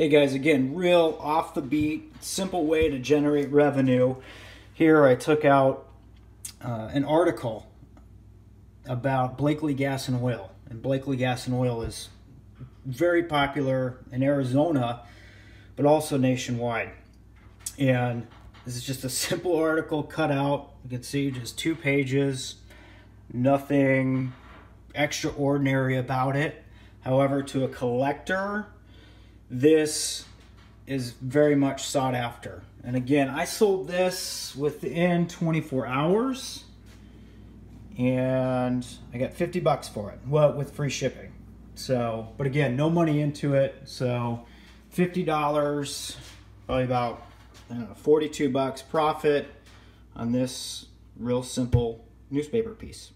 Hey guys, again, real off the beat, simple way to generate revenue. Here I took out uh, an article about Blakely Gas and Oil. And Blakely Gas and Oil is very popular in Arizona, but also nationwide. And this is just a simple article cut out. You can see just two pages, nothing extraordinary about it. However, to a collector, this is very much sought after. And again, I sold this within 24 hours and I got 50 bucks for it. Well, with free shipping. So, but again, no money into it. So, $50, probably about know, 42 bucks profit on this real simple newspaper piece.